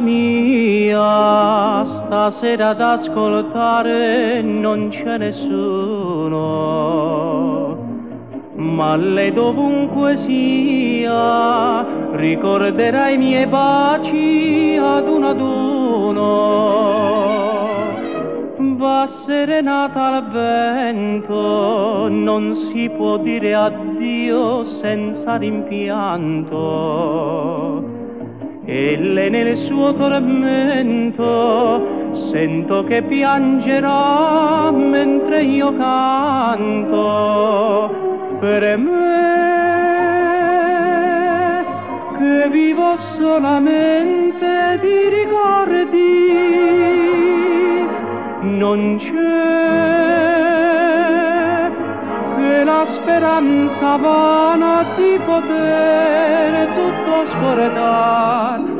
mia, stasera ad ascoltare non c'è nessuno, ma lei dovunque sia ricorderà i miei baci ad uno ad uno va serenata al vento, non si può dire addio senza rimpianto. E lei nel suo tormento sento che piangerà mentre io canto. Per me che vivo solamente di ricordi non c'è che la speranza vana di poter tutto scordare.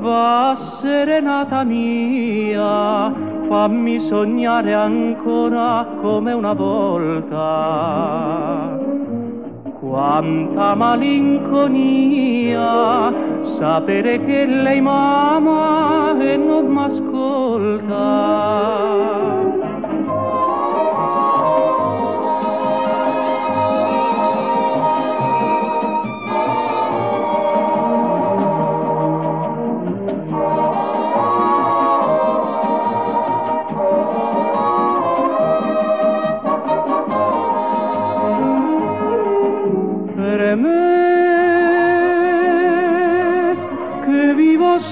Va serenata mia, fammi sognare ancora come una volta. Quanta malinconia sapere che lei m'ama e non m'ascolta.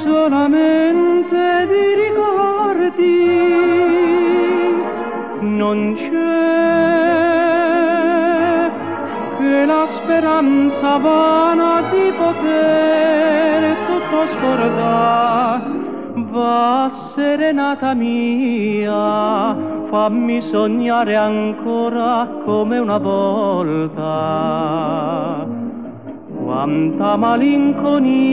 Solamente di ricordi. Non c'è che la speranza vana di poter tutto scordare va serenata mia fammi sognare ancora come una volta. Quanta malinconia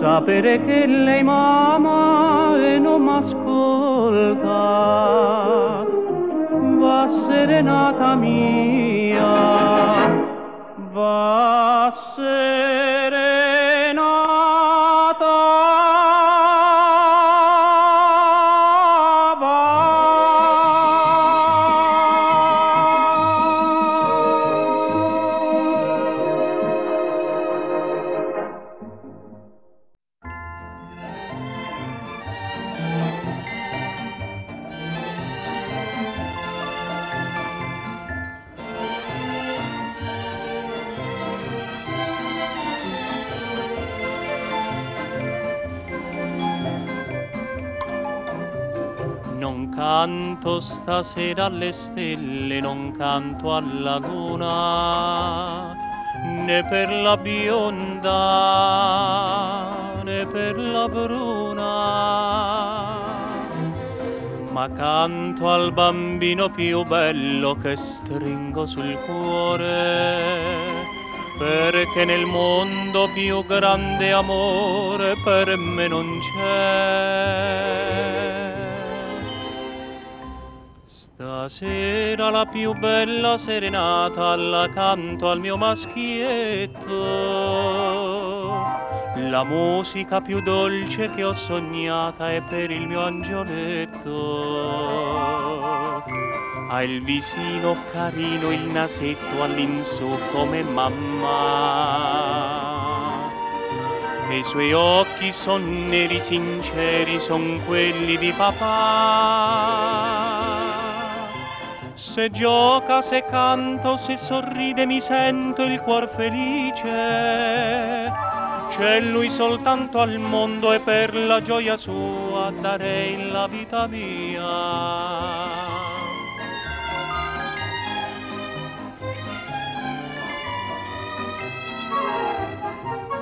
sapere che lei m'ama e non m'ascolta. Va serenata mia, va serenata canto stasera alle stelle, non canto alla luna, né per la bionda, né per la bruna, ma canto al bambino più bello che stringo sul cuore perché nel mondo più grande amore per me non c'è. Stasera la più bella serenata la canto al mio maschietto. La musica più dolce che ho sognata è per il mio angioletto. Ha il visino carino, il nasetto all'insù come mamma. E i suoi occhi son neri sinceri, son quelli di papà se gioca, se canto, se sorride mi sento il cuor felice. C'è lui soltanto al mondo e per la gioia sua darei la vita mia.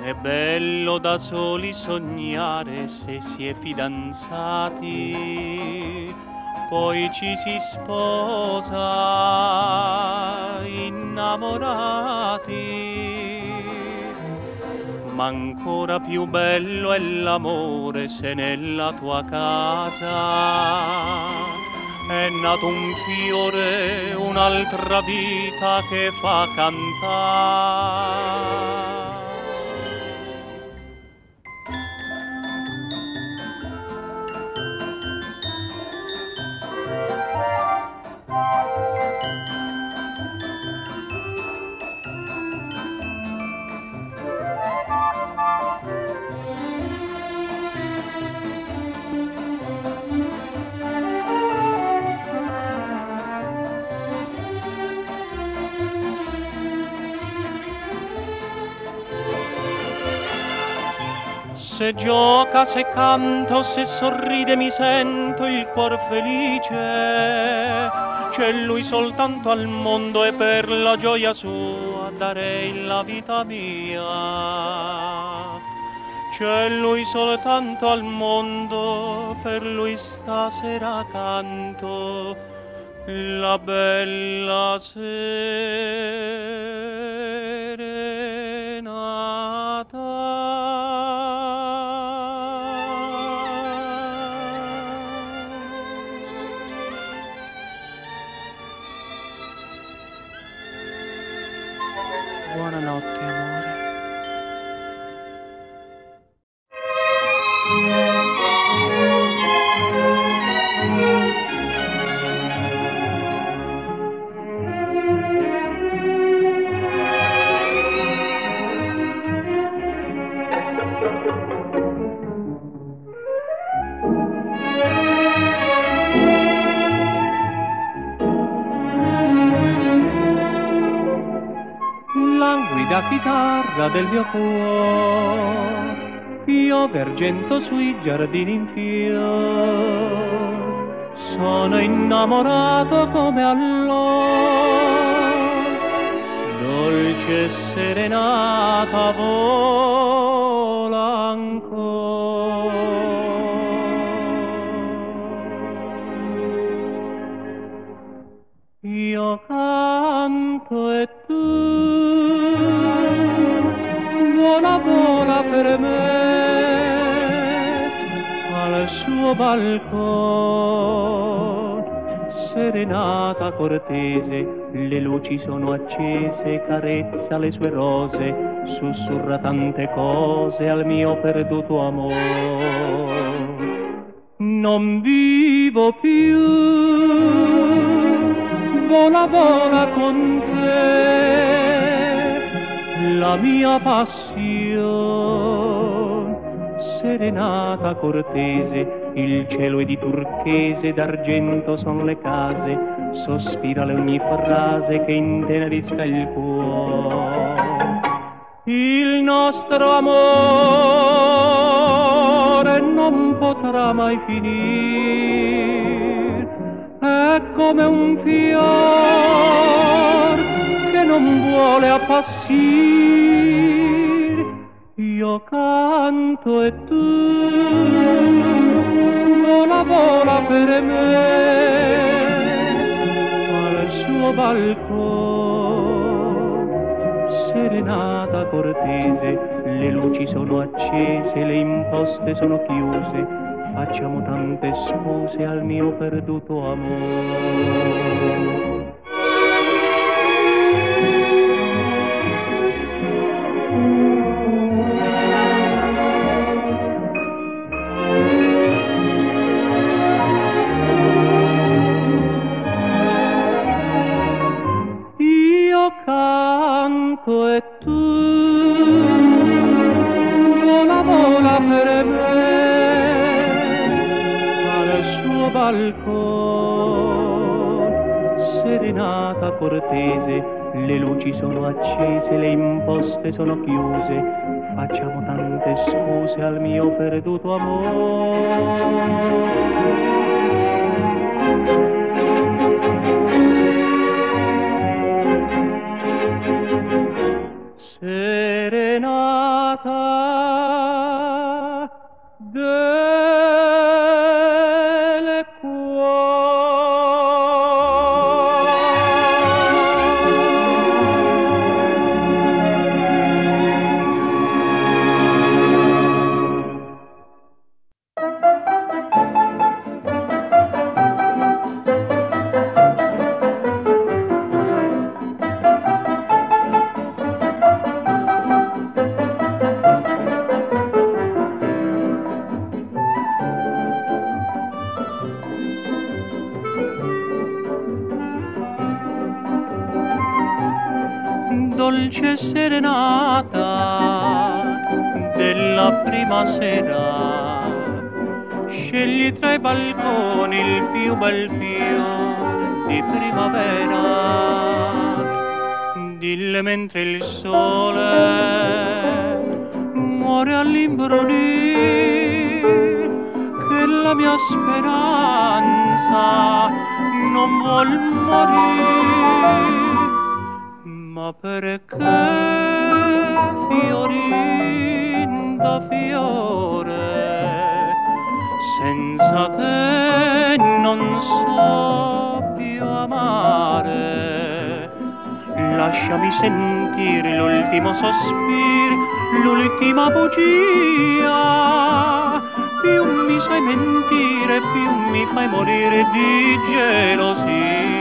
È bello da soli sognare se si è fidanzati poi ci si sposa innamorati. Ma ancora più bello è l'amore se nella tua casa è nato un fiore, un'altra vita che fa cantare. Se gioca, se canto, se sorride mi sento il cuor felice. C'è lui soltanto al mondo e per la gioia sua darei la vita mia. C'è lui soltanto al mondo, per lui stasera canto la bella serenata. Del mio cuore, piove argento sui giardini in fior. Sono innamorato come allora, dolce serenata vola ancora. Io canto e suo balcone serenata cortese le luci sono accese carezza le sue rose sussurra tante cose al mio perduto amore non vivo più. Vola vola con te. La mia passione. Serenata cortese il cielo è di turchese d'argento son le case sospira le ogni frase che intenerisca il cuore. Il nostro amore non potrà mai finire è come un fior che non vuole appassire io canto e tu vola vola per me. Al suo balcone serenata cortese le luci sono accese le imposte sono chiuse. Facciamo tante scuse al mio perduto amore cortese le luci sono accese le imposte sono chiuse. Facciamo tante scuse al mio perduto amore serenata della prima sera. Scegli tra i balconi il più bel fio di primavera. Dille mentre il sole muore all'imbrunire che la mia speranza non vuol morire perché fiorindo fiore senza te non so più amare. Lasciami sentire l'ultimo sospiro l'ultima bugia. Più mi sai mentire più mi fai morire di gelosia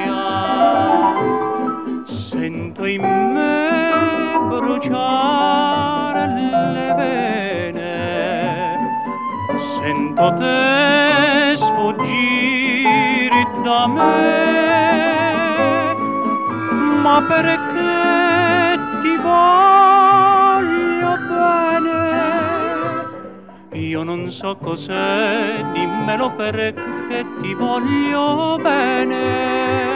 sento in me bruciare le vene, sento te sfuggire da me, ma perché ti voglio bene? Io non so cos'è, dimmelo perché ti voglio bene.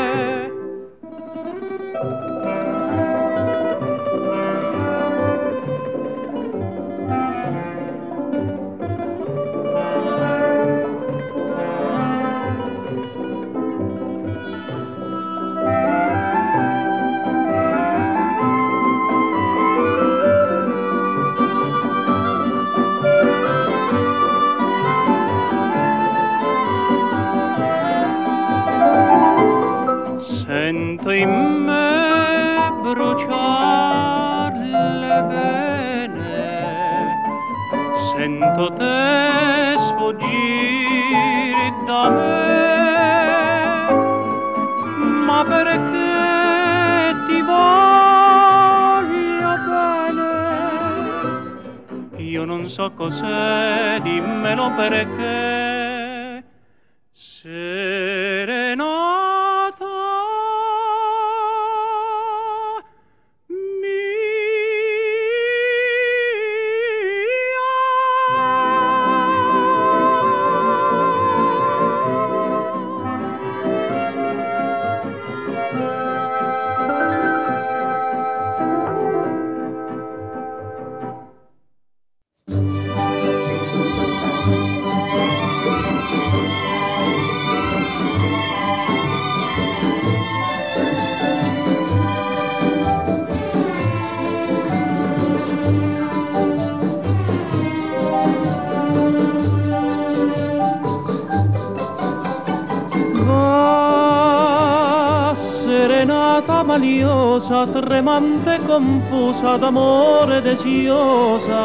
Serenata maliosa, tremante e confusa d'amore desiosa.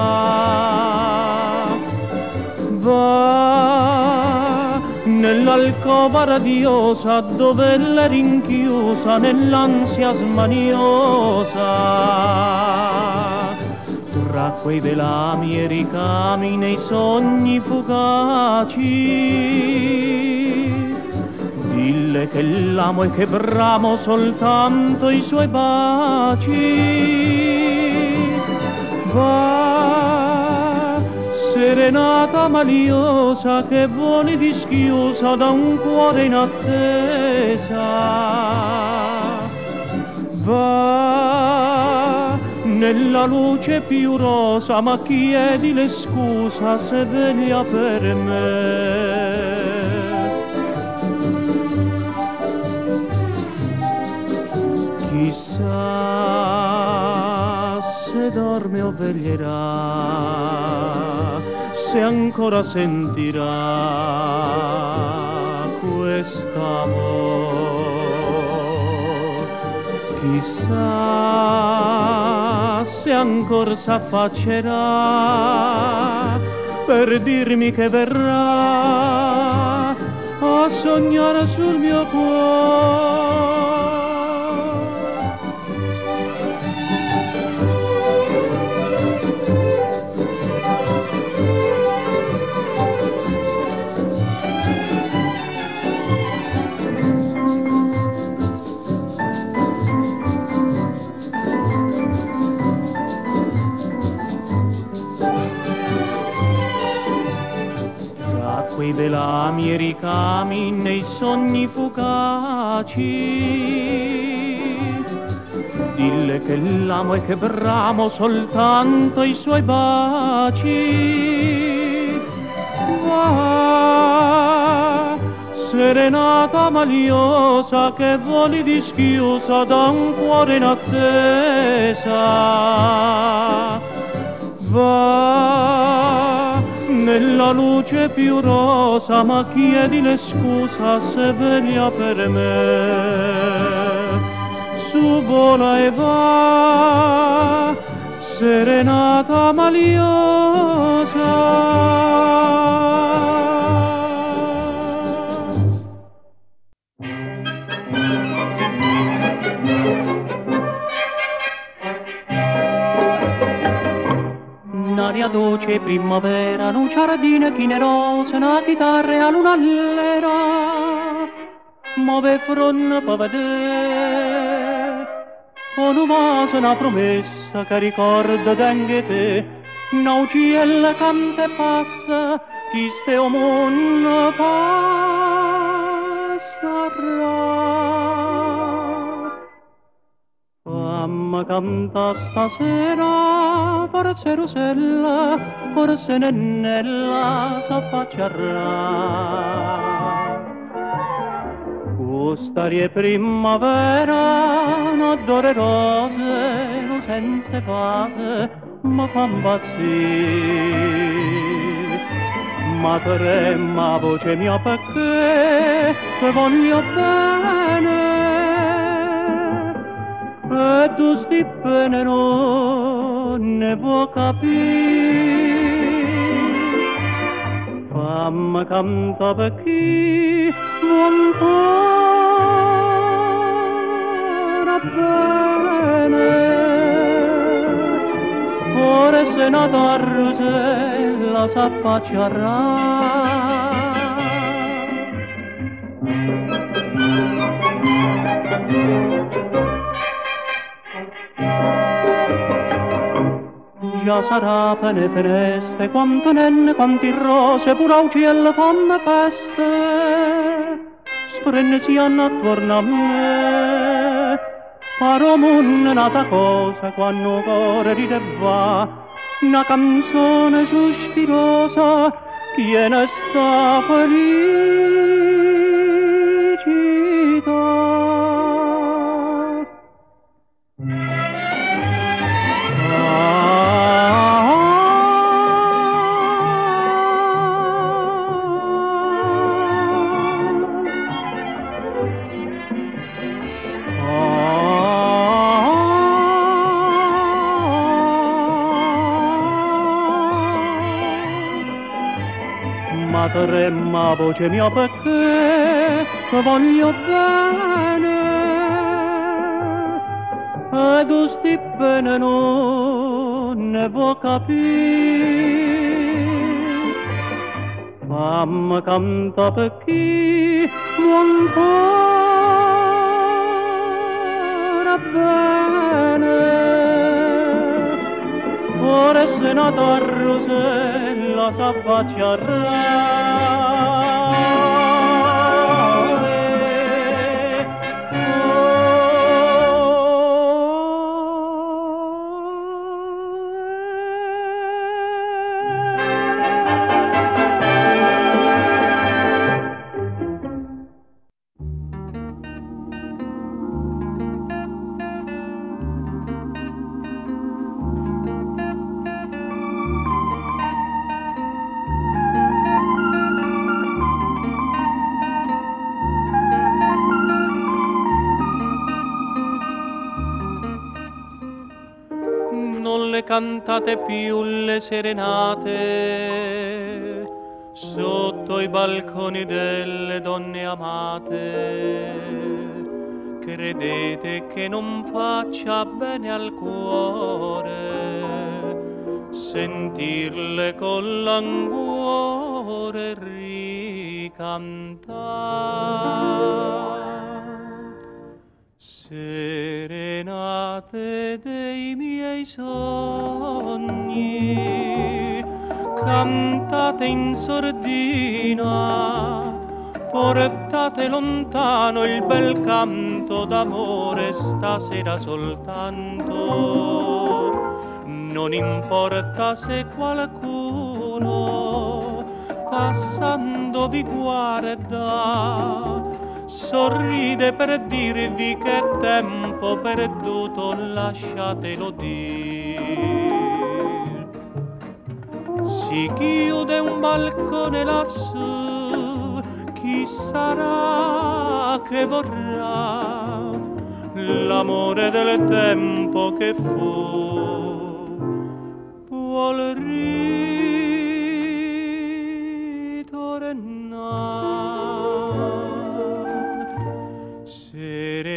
Va nell'alcova radiosa dove l'è rinchiusa nell'ansia smaniosa tra quei velami e ricami nei sogni fugaci. Dille che l'amo e che bramo soltanto i suoi baci. Va, serenata maliosa che vuole dischiusa da un cuore in attesa. Va nella luce più rosa, ma chiedile scusa se veglia per me. Chissà se dorme o veglierà, se ancora sentirà quest'amor. Chissà se ancora s'affaccerà per dirmi che verrà a sognare sul mio cuore. Ricami nei sogni fugaci dille che l'amo e che bramo soltanto i suoi baci. Va, serenata maliosa che voli dischiusa da un cuore in attesa. Va, nella luce più rosa, ma chiedile scusa se veglia per me su vola e va, serenata maliosa. Dolce primavera, un giardino chine rose, una chitarra a luna allera, muove fronte per vedere con un vaso una promessa che ricorda d'anche te, no cielo canta e passa, chi ste o mondo passerà. Fammi canta stasera, forse Rosella, forse Nennella s'affaccerà. Gustarie primavera, n'odore rose, no senza base, ma fa impazzire. Ma trema voce mia perché te voglio bene, e tu sti bene non ne può capire. Mamma canta per chi non ancora bene. Ora se nata a Rosella s'affaccerà. già sarà per le feste, quanto nenne, quanti rose, pure al cielo fanno feste. Sprensiano attorno a me, paro nata cosa, quando cuore ride va, una canzone sospirosa, chi ne sta felicità. Tremma voce mia perché ti voglio bene? E tu sti bene non ne può capire mamma canta per chi non ancora bene. Ora se nata a Rosella s'affacciarà cantate più le serenate sotto i balconi delle donne amate. Credete che non faccia bene al cuore sentirle con languore ricantare. Serenate dei miei sogni, cantate in sordina, portate lontano il bel canto d'amore stasera soltanto. Non importa se qualcuno passando vi guarda, sorride per dirvi che tempo perduto lasciatelo dire. Si chiude un balcone lassù, chi sarà che vorrà l'amore del tempo che fu? Vuol ritornare.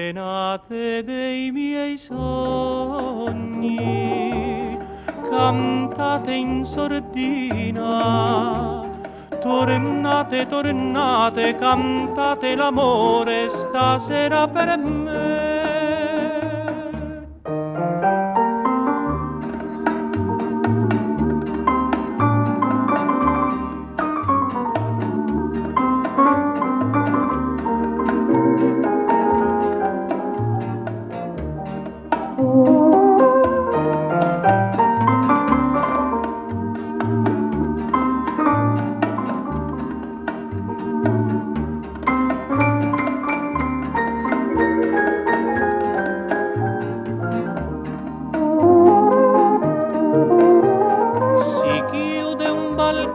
Serenate dei miei sogni, cantate in sordina tornate, tornate, cantate l'amore stasera per me.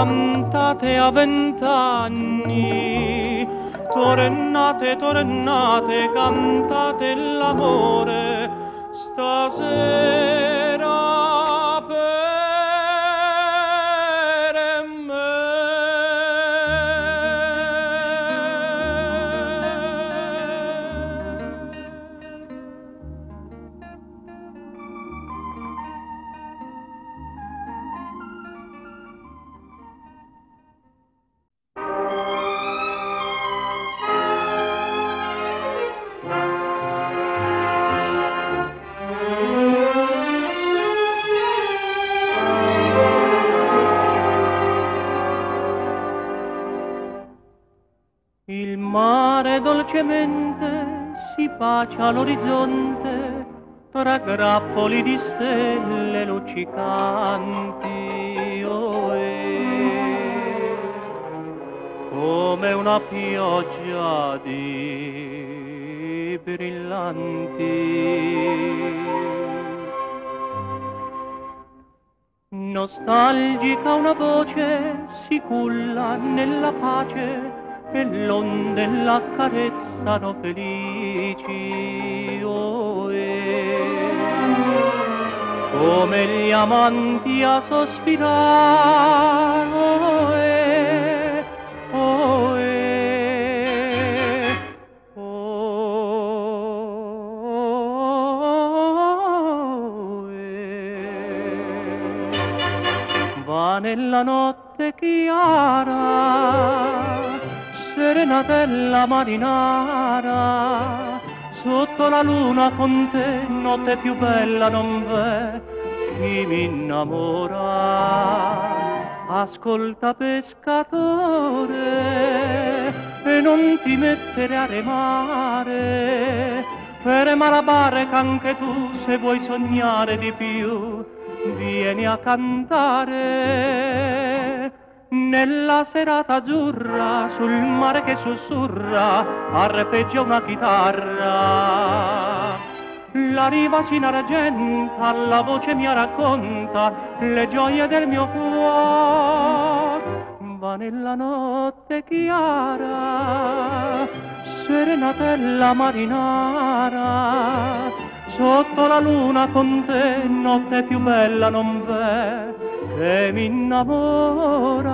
cantate a vent'anni, tornate, tornate, cantate l'amore. Stasera bacia all'orizzonte tra grappoli di stelle luccicanti. Oh, come una pioggia di brillanti. Nostalgica una voce si culla nella pace e l'onde la carezzano felici. Oh, eh, come gli amanti a sospirare. Oh, eh, oh, eh, oh, eh. Va nella notte chiara serenatella marinara, sotto la luna con te, notte più bella non v'è, chi mi innamora. Ascolta pescatore e non ti mettere a remare, ferma la barca anche tu se vuoi sognare di più, vieni a cantare. Nella serata azzurra, sul mare che sussurra, arpeggia una chitarra. La riva si inargenta, la voce mi racconta le gioie del mio cuore. Va nella notte chiara, serenatella marinara, sotto la luna con te, notte più bella non v'è che mi innamora.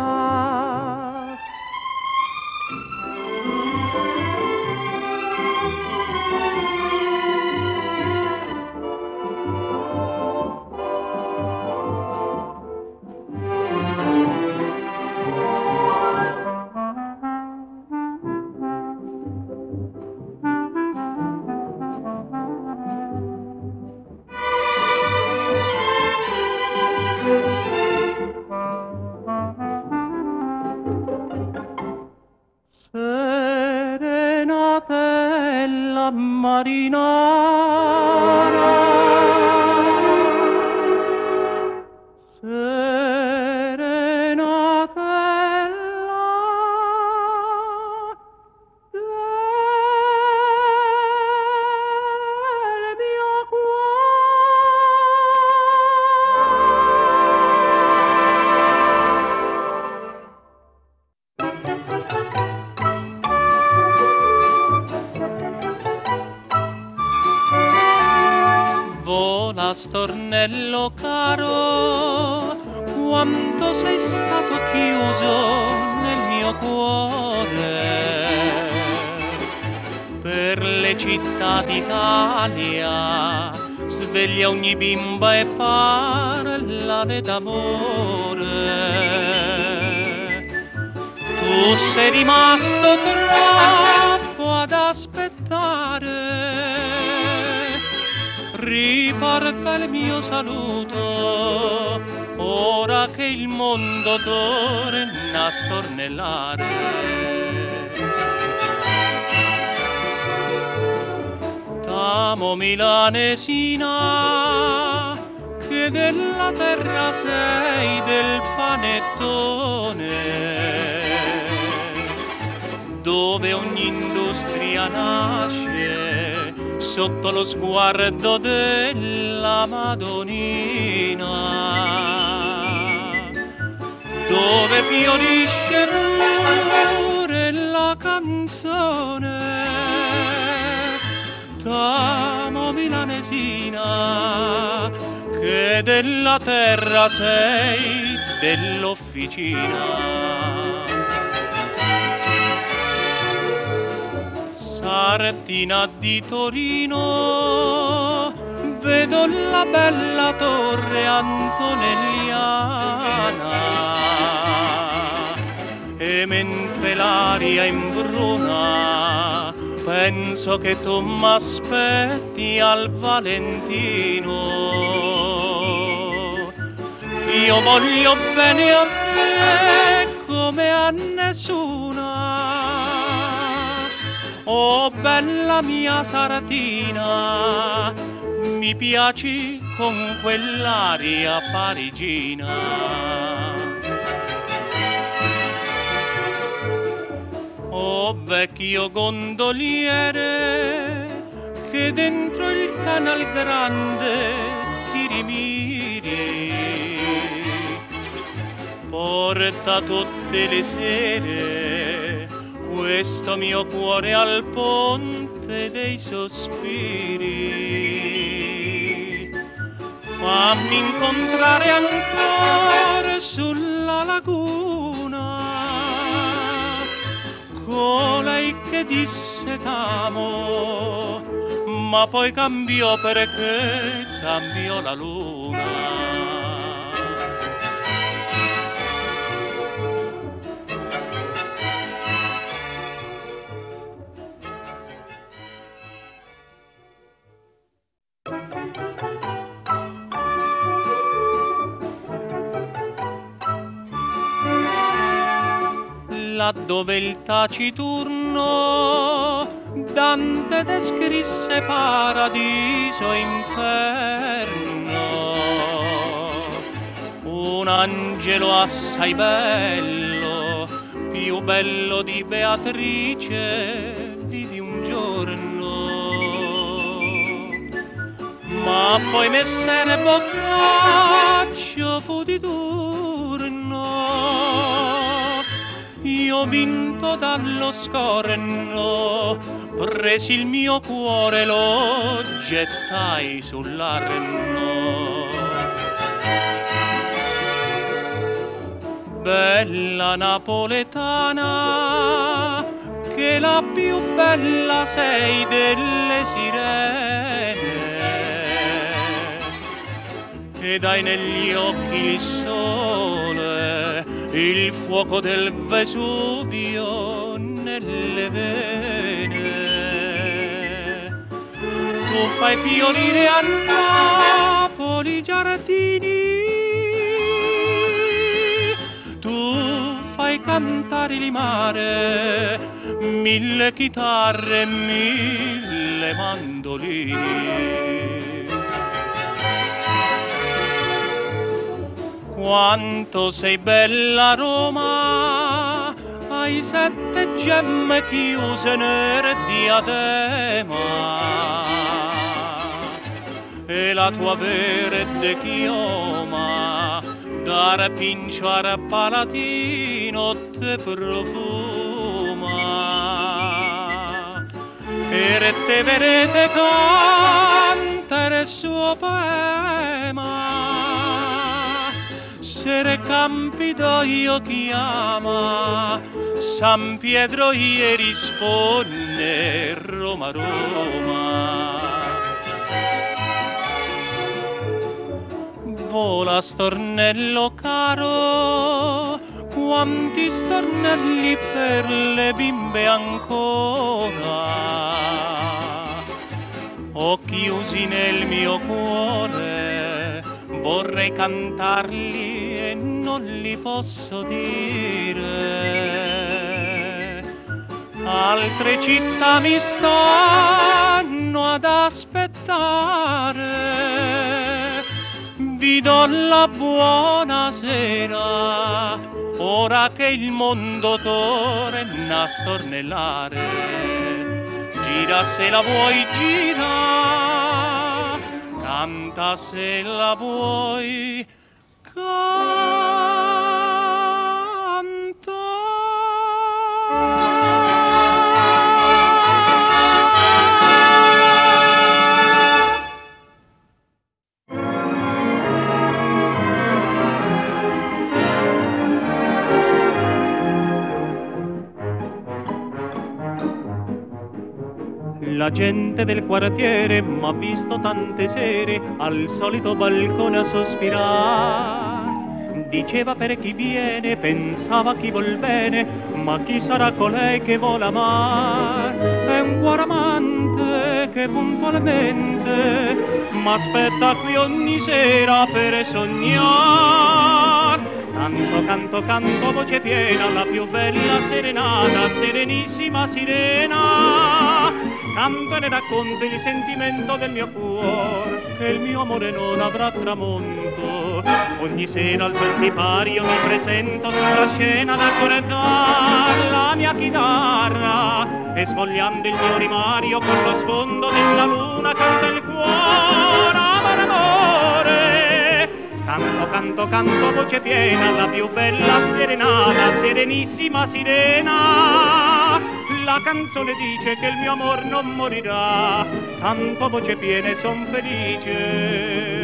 Dove ogni industria nasce sotto lo sguardo della Madonnina, dove fiorisce pure la canzone. T'amo milanesina, che della terra sei dell'officina. Sardina di Torino. Vedo la bella torre antonelliana. E mentre l'aria imbruna penso che tu m'aspetti al Valentino. Io voglio bene a te come a nessuna Oh bella mia sardina, mi piaci con quell'aria parigina. Oh vecchio gondoliere, che dentro il canal grande ti rimiri, porta tutte le sere questo mio cuore al ponte dei sospiri. Fammi incontrare ancora sulla laguna colei che disse t'amo, ma poi cambiò perché cambiò la luna. Laddove il taciturno Dante descrisse paradiso e inferno. Un angelo assai bello, più bello di Beatrice, vidi un giorno. Ma poi messere Boccaccio fu di turno io vinto dallo scorno, presi il mio cuore lo gettai sull'arno. Bella napoletana, che la più bella sei delle sirene, ed hai negli occhi il sole il fuoco del Vesuvio nelle vene. Tu fai fiorire a Napoli giardini, tu fai cantare il mare, mille chitarre, mille mandolini Quanto sei bella Roma, hai sette gemme chiuse nere diadema. E la tua verde chioma da pinciare palatino te profuma. E te verete cantare suo poema sere Campido io chiama San Pietro gli risponde Roma Roma vola stornello caro, quanti stornelli per le bimbe ancora. Ho chiusi nel mio cuore, vorrei cantarli non li posso dire. Altre città mi stanno ad aspettare vi do la buona sera, ora che il mondo torna a stornellare. Gira se la vuoi, gira, canta se la vuoi. La gente del quartiere m'ha visto tante sere al solito balcone a sospirare. Diceva per chi viene, pensava chi vuol bene, ma chi sarà colei che vuole amare? È un cuore amante che puntualmente m'aspetta qui ogni sera per sognare. Canto, canto, canto, voce piena, la più bella serenata, serenissima sirena canto e ne racconto il sentimento del mio cuore, che il mio amore non avrà tramonto. Ogni sera al suo sipario mi presento sulla scena da corredare la mia chitarra e sfogliando il mio rimario con lo sfondo della luna canta il cuore, amore, amore. Canto, canto, canto, voce piena, la più bella serenata, serenissima sirena la canzone dice che il mio amor non morirà, tanto voce piena e son felice.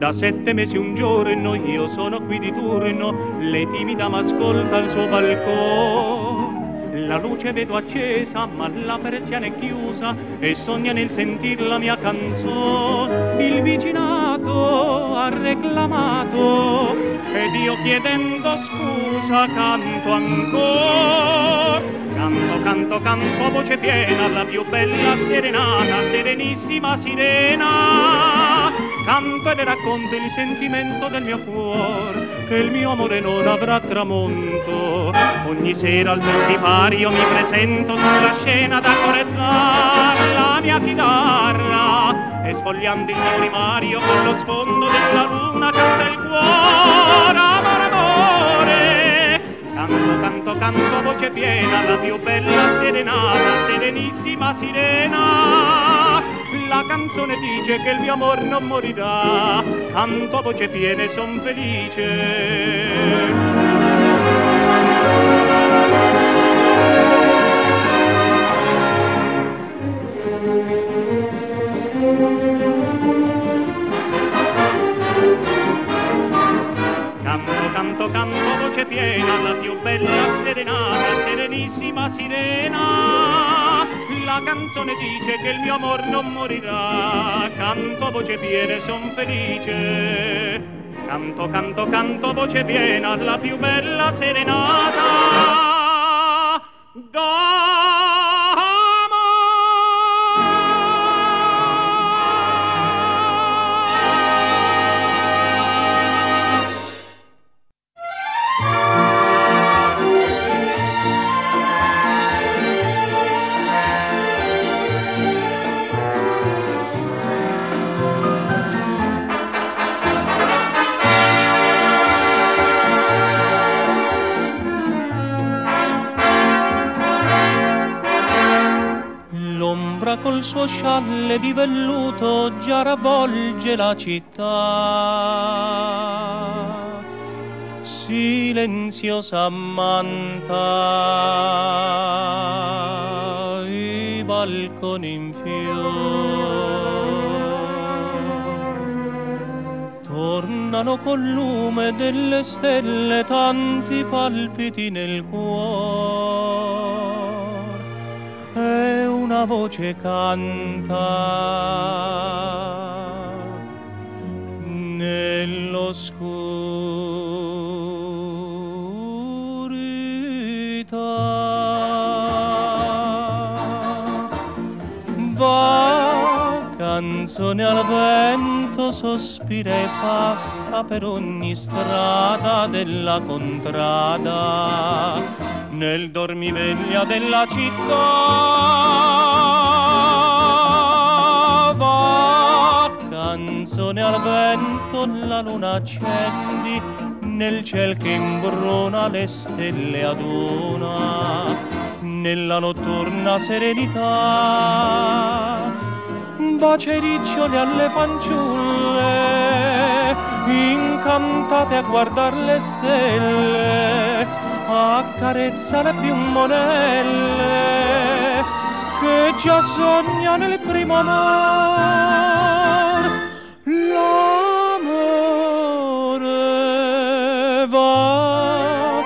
Da sette mesi un giorno io sono qui di turno, lei timida m'ascolta al suo balcone. La luce vedo accesa, ma la persiana è chiusa e sogna nel sentir la mia canzone. Il vicinato ha reclamato ed io chiedendo scusa canto ancora. Canto, canto, canto voce piena, la più bella serenata, serenissima sirena. Canto e le racconto il sentimento del mio cuore, che il mio amore non avrà tramonto. Ogni sera al sipario mi presento sulla scena da correggiare la mia chitarra e sfogliando il mio rimario con lo sfondo della luna canta il cuore, amore. Canto, canto, canto voce piena, la più bella serenata, serenissima sirena. La canzone dice che il mio amor non morirà, canto a voce piena e son felice. Canto, canto, voce piena, la più bella serenata, serenissima sirena. La canzone dice che il mio amor non morirà, canto, voce piena e son felice. Canto, canto, canto, voce piena, la più bella serenata. Da suo scialle di velluto già ravvolge la città. Silenziosa manta i balconi in fiore tornano col lume delle stelle tanti palpiti nel cuore una voce canta nell'oscurità. Va canzone al vento, sospira e passa per ogni strada della contrada, nel dormiveglia della città. Va canzone al vento, la luna accendi, nel ciel che imbruna le stelle aduna, nella notturna serenità. Bacia i riccioli alle fanciulle, incantate a guardar le stelle, accarezza le più monelle, che già sogna nel primo amor. L'amore va,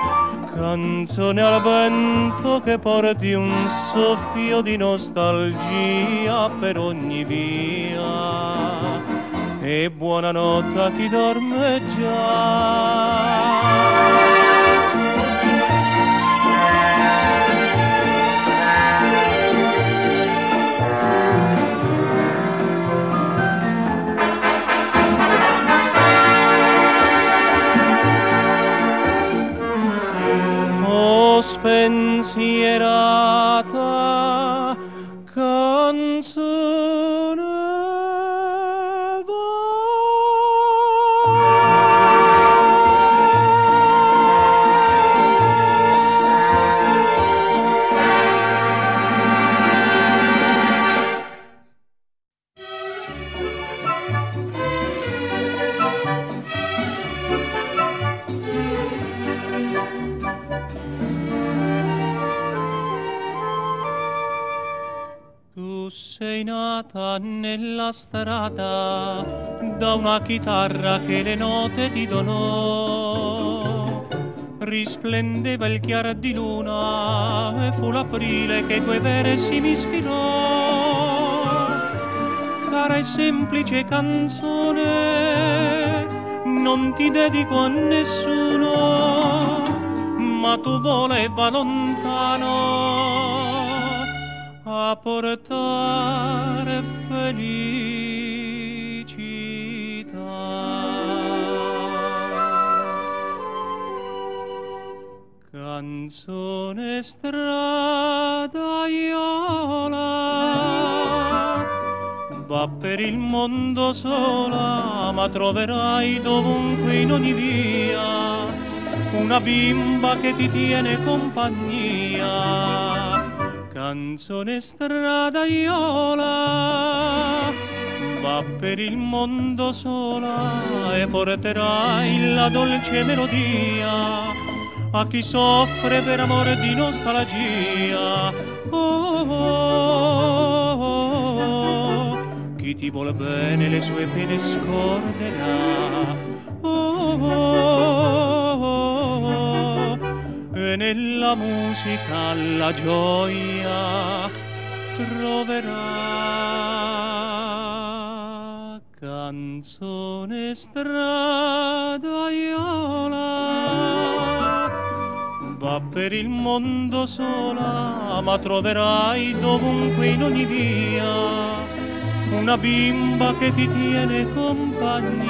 canzone al vento che porti un soffio di nostalgia per ogni via. E buonanotte a chi dorme già. that nata nella strada da una chitarra che le note ti donò. Risplendeva il chiaro di luna e fu l'aprile che i tuoi versi mi ispirò. Cara e semplice canzone, non ti dedico a nessuno, ma tu voleva lontano a portare Canzone stradaiola, va per il mondo sola, ma troverai dovunque in ogni via una bimba che ti tiene compagnia. Canzone stradaiola va per il mondo sola e porterai la dolce melodia a chi soffre per amore di nostalgia. Oh, oh, oh, chi ti vuole bene le sue pene scorderà. Oh e nella musica la gioia troverà. Canzone stradaiola per il mondo sola ma troverai dovunque in ogni via una bimba che ti tiene compagnia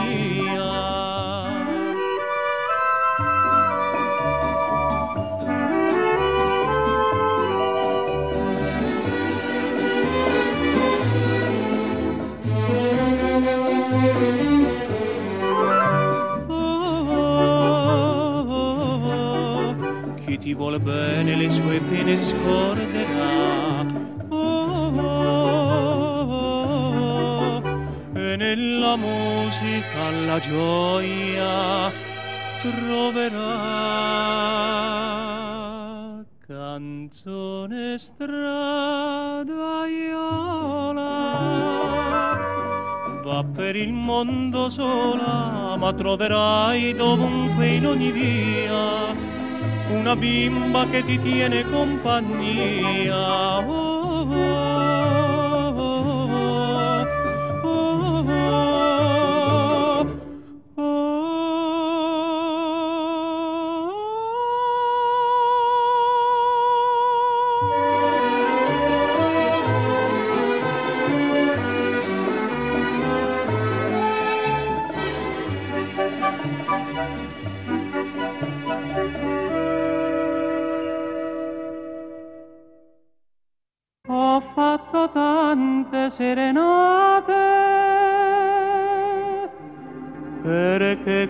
ti vuol bene le sue pene scorderà. Oh, oh, oh, e nella musica la gioia troverà. Canzone strada iola. va per il mondo sola, ma troverai dovunque in ogni via una bimba che ti tiene compagnia oh, oh, oh,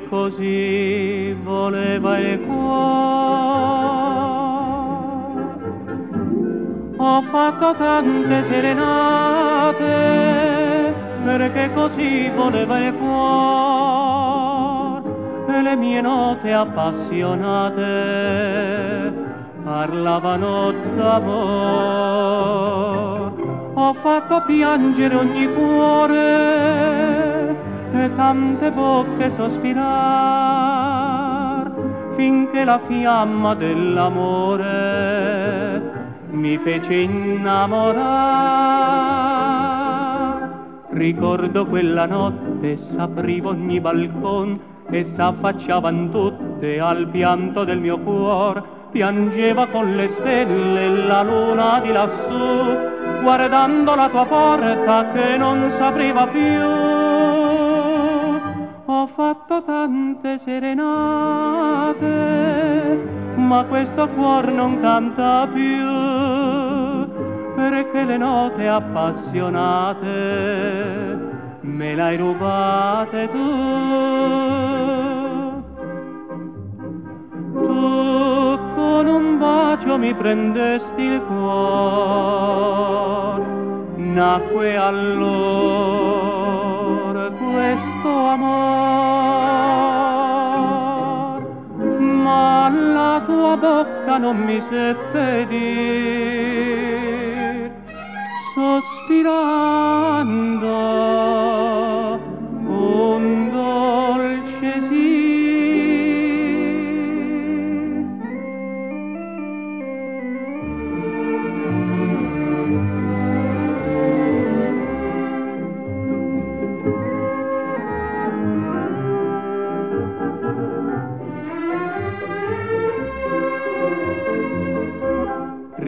così voleva il cuore. Ho fatto tante serenate perché così voleva il cuore e le mie note appassionate parlavano d'amore ho fatto piangere ogni cuore e tante bocche sospirar finché la fiamma dell'amore mi fece innamorare. Ricordo quella notte s'apriva ogni balcon e s'affacciavan tutte al pianto del mio cuore, piangeva con le stelle la luna di lassù guardando la tua porta che non s'apriva più. Fatto tante serenate, ma questo cuore non canta più, perché le note appassionate me l'hai rubate tu. Tu con un bacio mi prendesti il cuore, nacque allora questo amor, ma la tua bocca non mi seppe dir, sospirando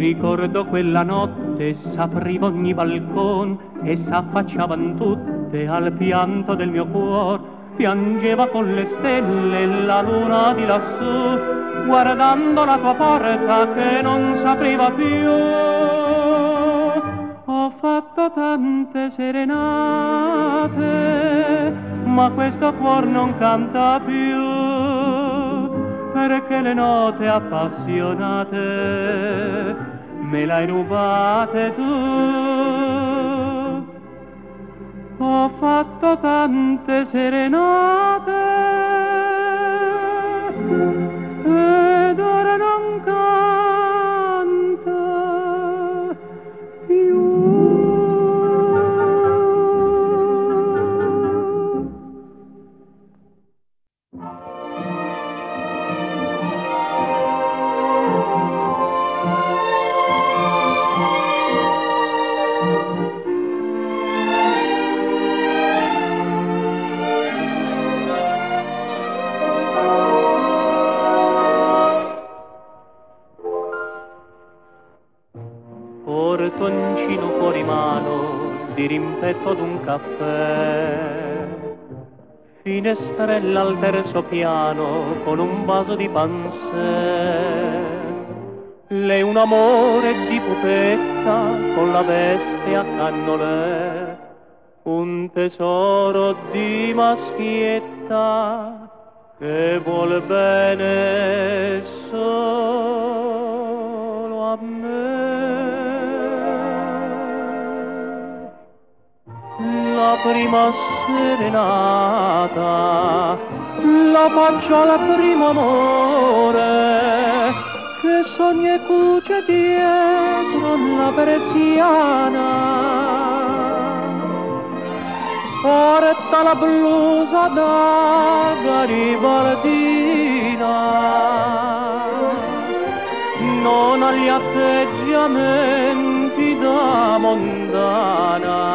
Ricordo quella notte s'apriva ogni balcon e s'affacciavan tutte al pianto del mio cuore. Piangeva con le stelle la luna di lassù, guardando la tua porta che non s'apriva più. Ho fatto tante serenate, ma questo cuore non canta più perché le note appassionate me l'hai rubate tu. Ho fatto tante serenate caffè. Finestrella al terzo piano con un vaso di pansè. Lei un amore di pupetta con la veste a cannolè. Un tesoro di maschietta che vuol bene solo me. prima serenata, la faccio al primo amore, che sogna e cuce dietro la persiana. Porta la blusa da garibaldina non ha gli atteggiamenti da mondana.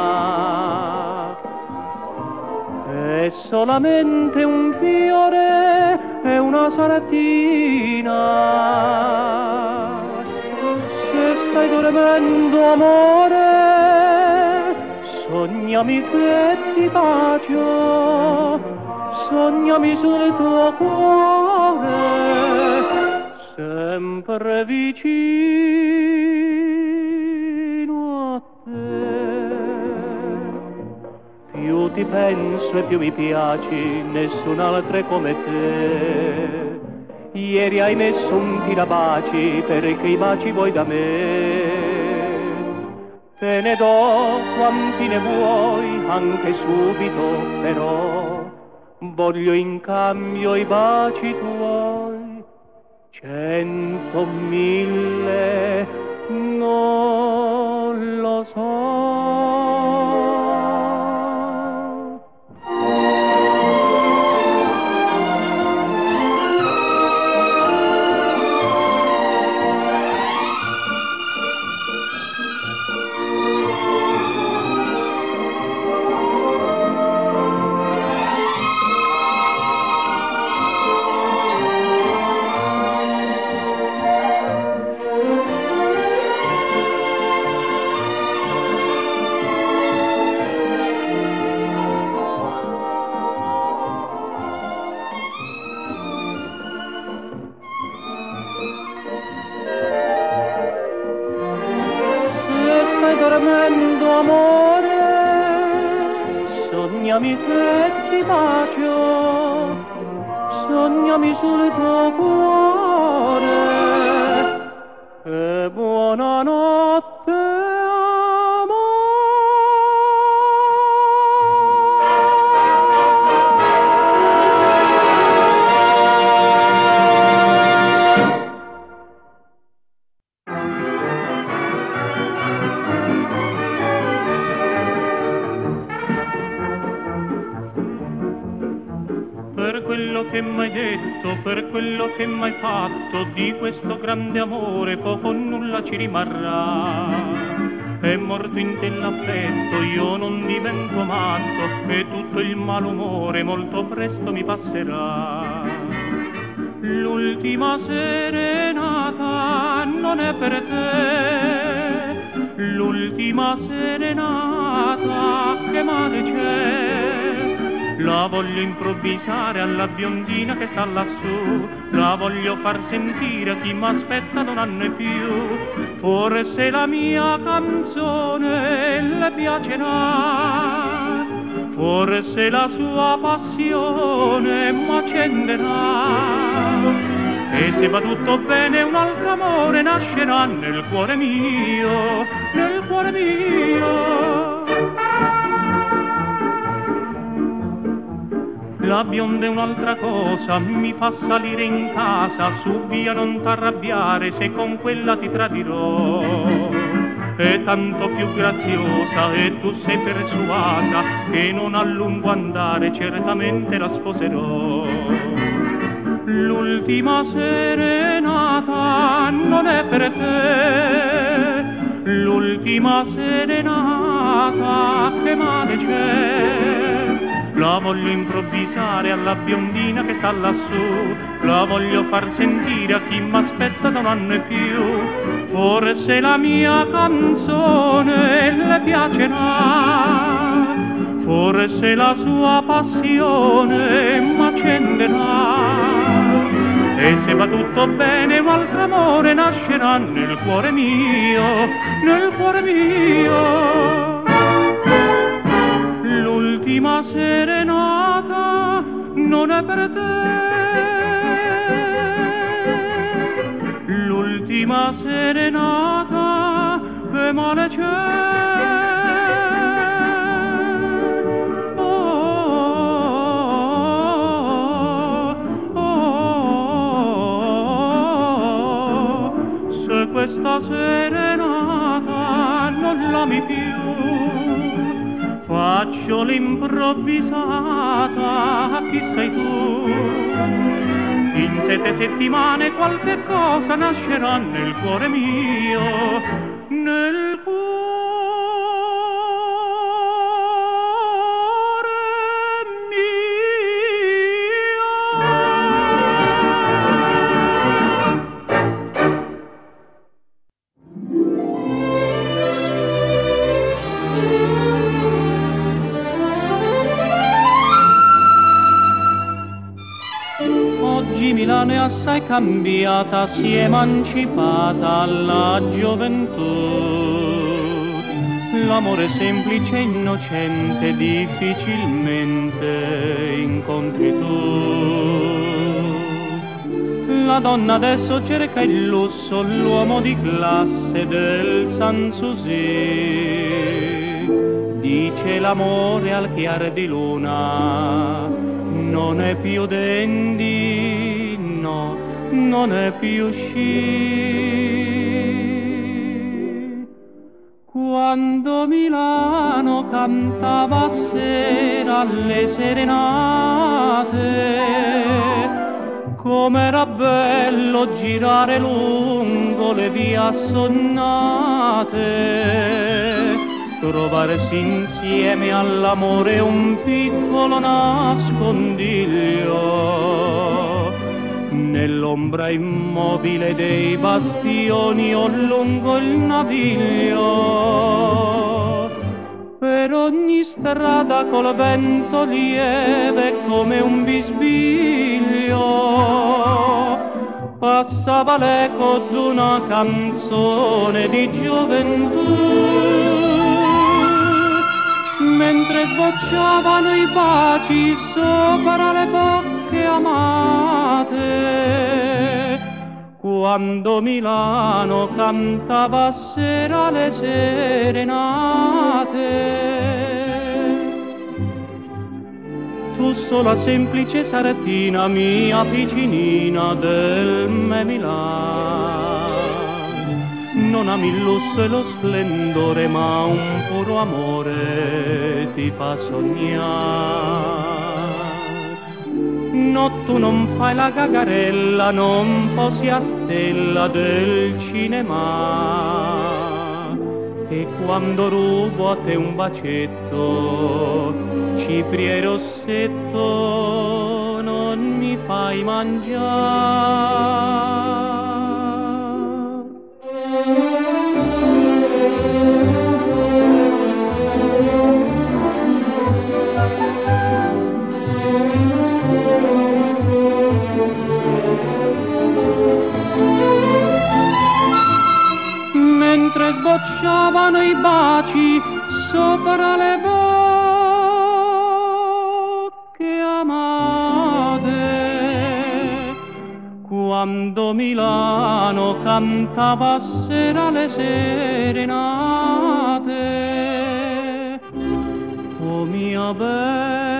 È solamente un fiore e una salatina. Se stai dormendo amore, sognami che ti bacio, sognami sul tuo cuore sempre vicino ti penso e più mi piaci, nessun'altra come te. Ieri hai messo un tirabaci perché i baci vuoi da me. Te ne do quanti ne vuoi, anche subito però. Voglio in cambio i baci tuoi cento mille non lo so. Fatto di questo grande amore poco o nulla ci rimarrà. È morto in te l'affetto, io non divento matto e tutto il malumore molto presto mi passerà. L'ultima serenata non è per te, l'ultima serenata che male c'è la voglio improvvisare alla biondina che sta lassù, la voglio far sentire a chi m'aspetta non anno e più. Forse la mia canzone le piacerà, forse la sua passione m'accenderà. E se va tutto bene un altro amore nascerà nel cuore mio, nel cuore mio. La bionda è un'altra cosa, mi fa salire in casa, su via non t'arrabbiare se con quella ti tradirò. È tanto più graziosa e tu sei persuasa che non a lungo andare certamente la sposerò. L'ultima serenata non è per te, l'ultima serenata che male c'è la voglio improvvisare alla biondina che sta lassù, la voglio far sentire a chi m'aspetta da un anno e più. Forse la mia canzone le piacerà, forse la sua passione m'accenderà. E se va tutto bene un altro amore nascerà nel cuore mio, nel cuore mio l'ultima serenata non è per te. L'ultima serenata per male c'è. Oh, oh, oh, Se questa serenata non la mi piace, faccio l'improvvisata, chi sei tu? In sette settimane qualche cosa nascerà nel cuore mio, cambiata, si è emancipata alla gioventù. L'amore semplice e innocente difficilmente incontri tu. La donna adesso cerca il lusso, l'uomo di classe del Sanssouci. Dice l'amore al chiar di luna, non è più dendi non è più sci. Quando Milano cantava a sera alle serenate, com'era bello girare lungo le vie assonnate, trovarsi insieme all'amore un piccolo nascondiglio nell'ombra immobile dei bastioni o lungo il naviglio. Per ogni strada col vento lieve come un bisbiglio passava l'eco d'una canzone di gioventù mentre sbocciavano i baci sopra le bocche amate. Quando Milano cantava sera le serenate. Tu sola semplice sartina mia piccinina del me Milano non ami il lusso e lo splendore, ma un puro amore ti fa sognare. No, tu non fai la gagarella, non posi a stella del cinema. E quando rubo a te un bacetto, cipri e rossetto, non mi fai mangiare. Mentre sbocciavano i baci sopra le bocche amate. Quando Milano cantava a sera le serenate, oh mia bella